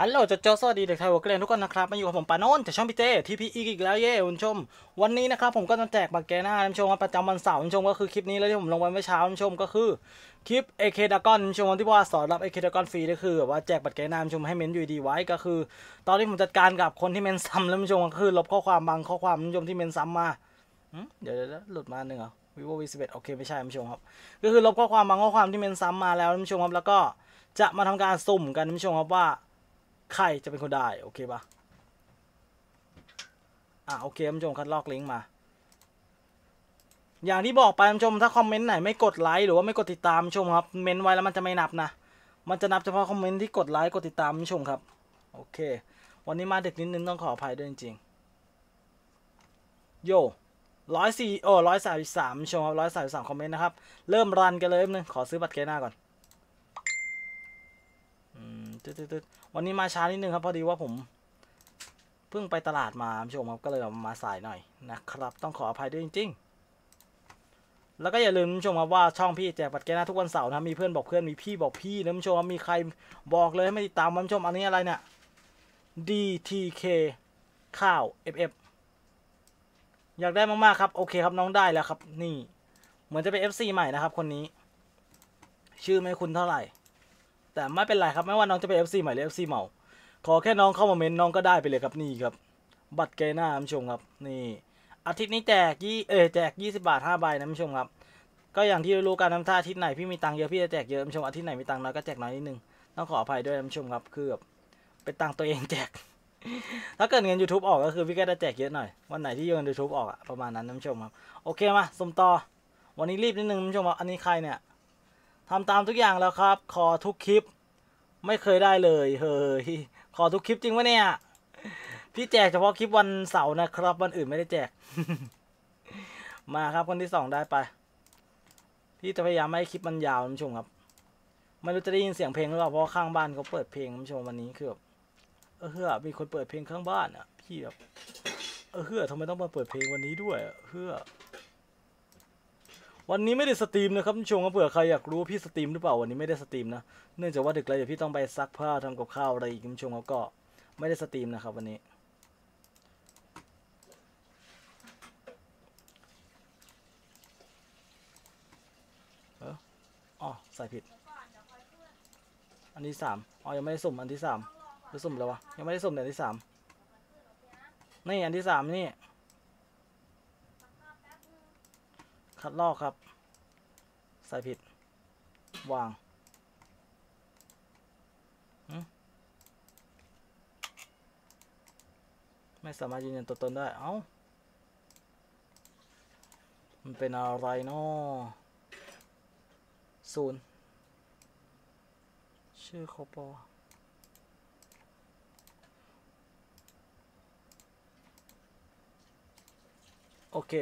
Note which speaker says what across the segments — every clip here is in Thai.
Speaker 1: ฮัลโหลจะโจสวัสดีเด็กไทยหัวเกรียนทุกคนนะครับมาอยู่กับผมปาโนนจากช่องพี่เจทีพีอีกแล้วเย้คุณชม วันนี้นะครับผมก็จะแจกบัตรแกน่าคุณชมครับประจำวันเสาร์คุณชมก็คือคลิปนี้แล้วที่ผมลงไว้เมื่อเช้าคุณชมก็คือคลิป AK d r a g o n คุณผู้ชมที่ว่าสอนรับ AK d r a g o n ฟรีก็คือแบบว่าแจกบัตรแกน่าคุณชมให้เม้นต์อยู่ดีไว้ก็คือ ตอนที่ผมจัดการกับคนที่เม้นซ้ำแล้วคุณชมก็คือ ลบข้อความบางข้อความคุณชมที่เม้นซ้ำมาเดี๋ยวเดี๋ยวหลุดมาหนึ่งเหรอ vivo v 1 1โอเคไม่ใช่คุณชมครับก็คือลบข้อความบางข้อความที่เม้นซ้ำมาแล้วคุณชมครับแล้วก็จะมาทำการสุ่มกันคุณชมครับว่า ใครจะเป็นคนได้ โอเคปะอะโอเคท่านผู้ชมคัดลอกลิงก์มา อย่างที่บอกไปท่านผู้ชมถ้าคอมเมนต์ไหนไม่กดไลค์หรือว่าไม่กดติดตามชมครับเมนไว้แล้วมันจะไม่นับนะ มันจะนับเฉพาะคอมเมนต์ที่กดไลค์กดติดตามชมครับ โอเค วันนี้มาเดึกนิดนึงต้องขออภัยด้วยจริงๆโยร้อยสี่โอ้ร้อยสามสามชมครับร้อยสามสามคอมเมนต์นะครับ เริ่มรันกันเลยนึงขอซื้อบัตรเกหน้าก่อน ตึ๊ดวันนี้มาช้านิดนึงครับพอดีว่าผมเพิ่งไปตลาดมาผู้ชมครับก็เลยมาสายหน่อยนะครับ ต้องขออภัยด้วยจริง ๆ แล้วก็อย่าลืมผู้ชมครับว่าช่องพี่แจกบัตรแกหน้าทุกวันเสาร์นะมีเพื่อนบอกเพื่อนมีพี่บอกพี่นะผู้ชมมีใครบอกเลยให้มาติดตามผู้ชมอันนี้อะไรเนี่ย DTK ข้าว FF อยากได้มากๆครับโอเคครับน้องได้แล้วครับ นี่ เหมือนจะเป็น FC ใหม่นะครับ คนนี้ ชื่อไม่คุ้นเท่าไหร่ แต่ไม่เป็นไรครับไม่ว่าน้องจะเป็น FC ใหม่หรือ FC เมา ขอแค่น้องเข้ามาเมนน้องก็ได้ไปเลยครับนี่ครับ บัตรเกน้าคุณผู้ชมครับนี่อาทิตย์นี้แจกยี่เออแจกยี่สิบาทห้าใบนะคุณผู้ชมครับ ก็อย่างที่รู้กันนะถ้าอาทิตย์ไหนพี่มีตังค์เยอะพี่จะแจกเยอะคุณผู้ชมอาทิตย์ไหนมีตังค์น้อยก็แจกน้อยนิดนึงต้องขออภัยด้วยนะคุณผู้ชมครับคือแบบเป็นตังค์ตัวเองแจก ถ้าเกิดเงิน YouTube ออกก็คือพี่ก็จะแจกเยอะหน่อย วันไหนที่เงิน YouTube ออกอะประมาณนั้นนะคุณผู้ชมครับ โอเคมาสมต่อ วันนี้รีบนิดนึงคุณผู้ชมครับ อันนี้ใครเนี่ย ทำตามทุกอย่างแล้วครับ ขอทุกคลิป ไม่เคยได้เลยเฮ้ยขอทุกคลิปจริงวะเนี่ย พี่แจกเฉพาะคลิปวันเสาร์นะครับ วันอื่นไม่ได้แจก มาครับคนที่สองได้ไป พี่จะพยายามไม่ให้คลิปมันยาวคุณผู้ชมครับไม่รู้จะได้ยินเสียงเพลงหรือเปล่าเพราะข้างบ้านเขาเปิดเพลงคุณผู้ชมวันนี้คือแบบเออเฮ้อมีคนเปิดเพลงข้างบ้านอะ พี่แบบเออเฮ้อทำไมต้องมาเปิดเพลงวันนี้ด้วยเฮ้อ วันนี้ไม่ได้ stream นะครับคุณผู้ชมเผื่อใครอยากรู้พี่ stream หรือเปล่าวันนี้ไม่ได้ stream นะเนื่องจากว่าดึกแล้วเดี๋ยวพี่ต้องไปซักผ้าทำกับข้าวอะไรอีกคุณชมครับก็ไม่ได้ stream นะครับวันนี้ เอออ๋อใส่ผิด อันที่สามอ๋อยังไม่ได้สุ่มอันที่สามหรือสุ่มแล้ววะยังไม่ได้สุ่มแต่อันที่สามนี่อันที่สามนี่ คัดลอกครับ ใส่ผิด วางไม่สามารถยืนยันตัวตนได้ เอ้า มันเป็นอะไรเนาะศูนย์ชื่อเขปอโอเค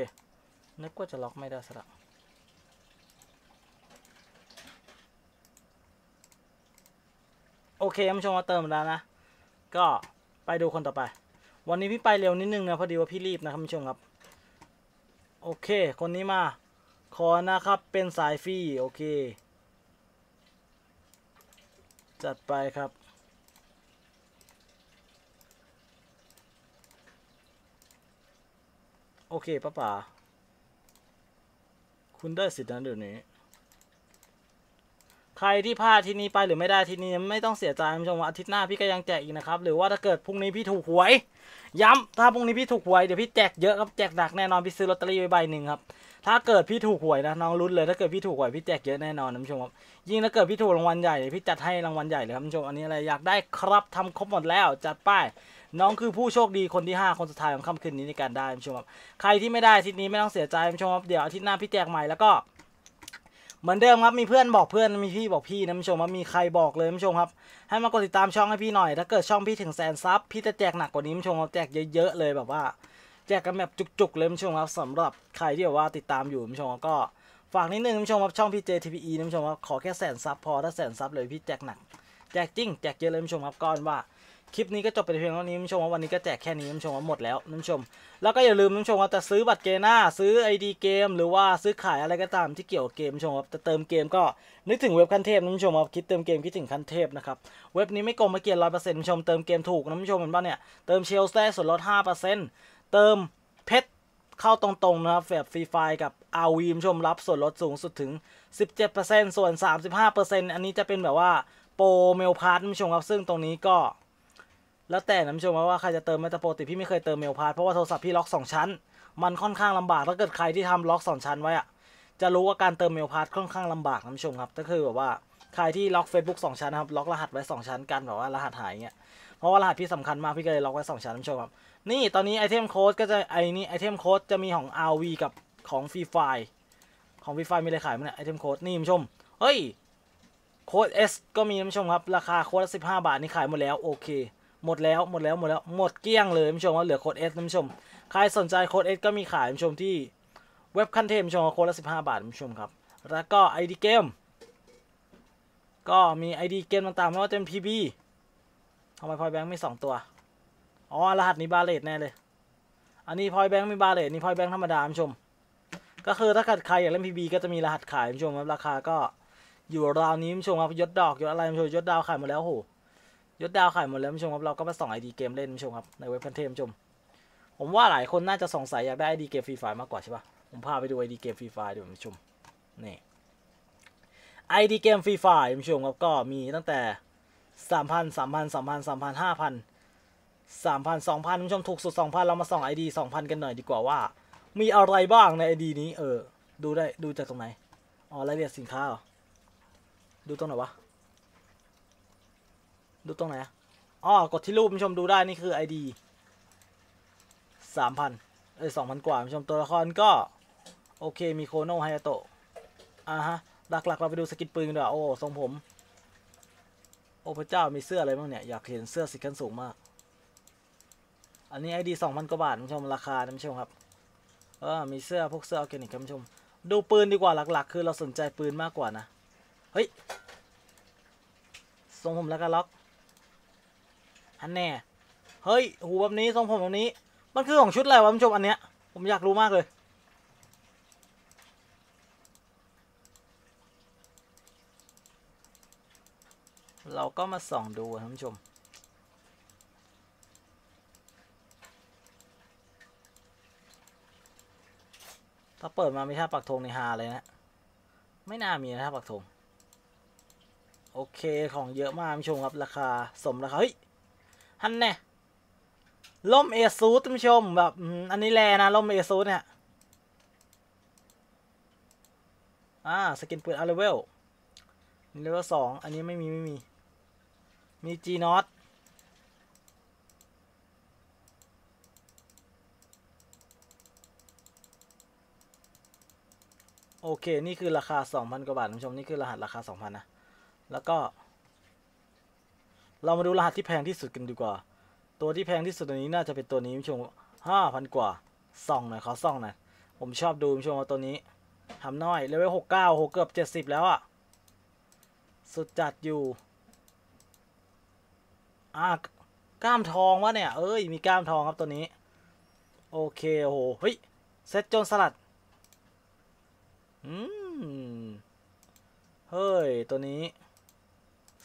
Speaker 1: นึกว่าจะล็อกไม่ได้สละโอเคท่านผู้ชมมาเติมแล้วนะ ก็ไปดูคนต่อไป วันนี้พี่ไปเร็วนิดนึงนะพอดีว่าพี่รีบนะครับคุณผู้ชมครับ โอเค คนนี้มา ขอนะครับเป็นสายฟรีโอเค จัดไปครับโอเคป้าป๋า คุณได้สิทธิ์นะเดี๋ยวนี้ ใครที่พลาดที่นี้ไปหรือไม่ได้ที่นี้ไม่ต้องเสียใจคุณผู้ชมอาทิตย์หน้าพี่ก็ยังแจกอีกนะครับ หรือว่าถ้าเกิดพรุ่งนี้พี่ถูกหวย ย้ำถ้าพรุ่งนี้พี่ถูกหวยเดี๋ยวพี่แจกเยอะครับแจกหนักแน่นอนพี่ซื้อลอตเตอรี่ไว้ใบหนึ่งครับถ้าเกิดพี่ถูกหวยนะน้องลุ้นเลยถ้าเกิดพี่ถูกหวยพี่แจกเยอะแน่นอนนะคุณผู้ชมครับยิ่งถ้าเกิดพี่ถูกรางวัลใหญ่พี่จัดให้รางวัลใหญ่เลยครับคุณผู้ชมอันนี้อะไรอยากได้ครับทำครบหมดแล้วจัดป้าย น้องคือผู้โชคดีคนที่ห้าคนสุดท้ายของค่ำคืนนี้ในการได้ผู้ชมครับใครที่ไม่ได้ทิตย์นี้ไม่ต้องเสียใจผู้ชมครับเดี๋ยวอาทิตย์หน้าพี่แจกใหม่แล้วก็ เหมือนเดิมครับมีเพื่อนบอกเพื่อนมีพี่บอกพี่นะผู้ชมครับมีใครบอกเลยผู้ชมครับ ให้มากดติดตามช่องให้พี่หน่อย ถ้าเกิดช่องพี่ถึงแสนซับพี่จะแจกหนักกว่านี้ผู้ชมครับแจกเยอะๆเลยแบบว่า แจกกันแบบจุกๆเลยผู้ชมครับสำหรับใครที่แบบว่าติดตามอยู่ผู้ชมก็ฝากนิดนึงผู้ชมครับช่องพี่ JTPE นะผู้ชมครับขอแค่แสนซับพอถ้าแสนซับเลยพี่แจกหนัก แจกจริงแจกเยอะเลยผู้ชมครับก็เป็นว่า คลิปนี้ก็จบไปเพียงเท่านี้ท่านผู้ชมว่าวันนี้ก็แจกแค่นี้ท่านผู้ชมว่าหมดแล้วท่านผู้ชม แล้วก็อย่าลืมท่านผู้ชมว่าจะซื้อบัตรเกน่าซื้อ ID เกม หรือว่าซื้อขายอะไรก็ตามที่เกี่ยวกับเกมท่านผู้ชมครับจะเติมเกมก็นึกถึงเว็บคันเทพท่านผู้ชมครับคิดเติมเกมคิดถึงคันเทพนะครับเว็บนี้ไม่โกงไม่เกรียนร้อยเปอร์เซ็นต์ท่านผู้ชมเติมเกมถูกนะท่านผู้ชมเห็นป่ะเนี่ยเติม shell ได้ส่วนลดห้าเปอร์เซ็นต์เติมเพชรเข้าตรงๆนะครับแบบฟรีไฟกับ RV ท่านผู้ชมรับส่วนลดสูงสุดถึง 17%ส่วน 35%อันนี้จะเป็นแบบว่าโปร mail pass ท่านผู้ชมครับซึ่งตรงนี้ก็ แล้วแต่นะผู้ชมว่าใครจะเติมไม่แต่ปกติพี่ไม่เคยเติม mail pass เพราะว่าโทรศัพท์พี่ล็อกสองชั้น มันค่อนข้างลำบากถ้าเกิดใครที่ทำล็อกสองชั้นไว้อะจะรู้ว่าการเติม mail pass ค่อนข้างลำบากนะผู้ชมครับก็คือแบบว่าใครที่ล็อก Facebook สองชั้นนะครับล็อกรหัสไว้สองชั้นกันแบบว่ารหัสหายเงี้ยเพราะว่ารหัสพี่สำคัญมากพี่ก็เลยล็อกไว้สองชั้นนะผู้ชมครับนี่ตอนนี้ item code ก็จะไอนี่ item code จะมีของ ROV กับของ Free Fire ของ Free Fire มีอะไรขายมั้ยเนี่ย item code นี่ผู้ชมเฮ้ยโค้ด S ก็มีนะผู้ชมครับราคาโค้ด15บาทนี่ขายหมดแล้วโอเค หมดแล้วหมดแล้วหมดแล้วหมดเกลี้ยงเลยท่านผู้ชมว่าเหลือ code S ท่านผู้ชม ใครสนใจ code S ก็มีขายท่านผู้ชมที่เว็บคันเทพท่านผู้ชมโค้ดละ15บาทท่านผู้ชมครับ แล้วก็ ID เกม ก็มี ID เกมต่างๆไม่ว่าจะเป็น PB ทำไม Point Blank มี2ตัว อ๋อ รหัสนี้ Barrett แน่เลย อันนี้ Point Blank มี Barrett นี่ Point Blank ธรรมดาท่านผู้ชม ก็คือถ้าเกิดใครอยากเล่น PB ก็จะมีรหัสขายท่านผู้ชมครับราคาก็อยู่ราวนี้ท่านผู้ชมครับยศดอกยศอะไรท่านผู้ชมยศดาวขายหมดแล้วโห ยศดาวขายหมดแล้วท่านผู้ชมครับเราก็มาส่องไอดีเกมเล่นท่านผู้ชมครับในเว็บพันเทมท่านผู้ชม ผมว่าหลายคนน่าจะสงสัยอยากได้ไอดีเกม Free Fire มากกว่าใช่ปะผมพาไปดูไอดีเกม Free Fire ดูท่านผู้ชมนี่ไอดีเกม Free Fire ท่านผู้ชมครับก็มีตั้งแต่สามพันสามพันสามพันสามพันห้าพันสามพันสองพันท่านผู้ชมถูกสุดสองพันเรามาส่องไอดีสองพันกันหน่อยดีกว่าว่า มีอะไรบ้างในไอดีนี้เออดูได้ดูจากตรงไหนอ๋อรายละเอียดสินค้าเหรอดูตรงไหนวะ ดูตรงไหนอ๋อกดที่รูปผู้ชมดูได้นี่คือ ID สามพันเอ้ยสองพันกว่าผู้ชมตัวละครก็ โอเคมีโคโนไฮโตะอ่าฮะ หลักๆ เราไปดู skin ปืนกันดีกว่าโอ้ทรงผม โอ้พระเจ้ามีเสื้ออะไรบ้างเนี่ย อยากเห็นเสื้อสีขั้นสูงมาก อันนี้ ID สองพันกว่าบาทผู้ชมราคาผู้ชมครับเออมีเสื้อพวกเสื้อออร์แกนิกครับผู้ชม ดูปืนดีกว่าหลักๆ คือเราสนใจปืนมากกว่านะ เฮ้ยทรงผมแล้วก็ล็อก อันแน่ เฮ้ย หูแบบนี้ทรงผมแบบนี้ มันคือของชุดอะไรวะคุณผู้ชมอันเนี้ย ผมอยากรู้มากเลย เราก็มาส่องดูท่านผู้ชม ถ้าเปิดมาไมีท่าปักธงในฮาเลยนะ ไม่น่ามีนะท่าปักธงโอเคของเยอะมากท่านผู้ชมครับ ราคาสมราคาเฮ้ย ฮันแน่ล่มเอซูท่านผู้ชมแบบอันนี้แลนะล่มเอซูเนี่ยอ่าสกินปืนอาร์เลเวลนี่เลเวลสองอันนี้ไม่มีไม่มี มีจีนอตโอเค นี่คือราคา 2,000 กว่าบาทท่านผู้ชม นี่คือรหัสราคา 2,000 นะ แล้วก็ เรามาดูรหัสที่แพงที่สุดกันดีกว่า ตัวที่แพงที่สุดตัวนี้น่าจะเป็นตัวนี้ท่านผู้ชมห้าพันกว่าส่องหน่อยขอส่องหน่อยผมชอบดูท่านผู้ชมว่าตัวนี้ทำน้อยเลเวลหกเก้าหกเกือบเจ็ดสิบแล้วอะสุดจัดอยู่อ่ากล้ามทองวะเนี่ย เอ้ย มีกล้ามทองครับตัวนี้ โอเคโอ้โหเฮ้ยเซตโจนสลัด อืม เฮ้ย ตัวนี้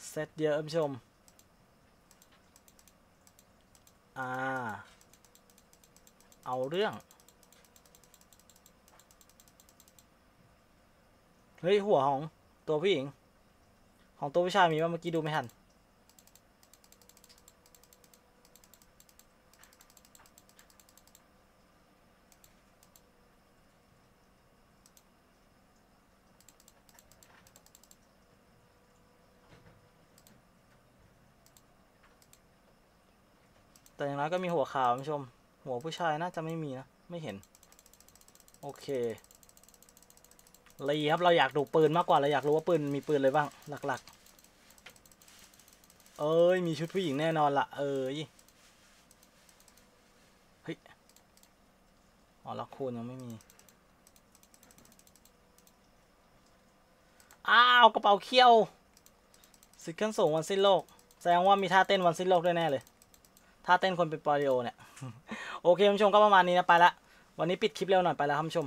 Speaker 1: เซตเยอะท่านผู้ชม่าเอาเรื่อง เฮ้ย หัวของตัวผู้หญิง ของตัวผู้ชายมีว่าเมื่อกี้ดูไม่ทัน แต่อย่างน้อยก็มีหัวขาวคุณผู้ชม หัวผู้ชายน่าจะไม่มีนะ ไม่เห็น โอเครีครับ เราอยากดูปืนมากกว่า เราอยากรู้ว่าปืนมีปืนอะไรบ้าง หลักๆ เอ้ย มีชุดผู้หญิงแน่นอนละเอ้ย เฮ้ย อ๋อล็อกคูณยังไม่มี อ้าว กระเป๋าเขี้ยวสิขึ้นสูงวันสิ้นโลก แสดงว่ามีท่าเต้นวันสิ้นโลกด้วยแน่เลย ถ้าเต้นคนเป็นปอลิโอเนี่ย โอเคคุณผู้ชมก็ประมาณนี้นะ ไปละ วันนี้ปิดคลิปเร็วหน่อยไปแล้วคุณผู้ชม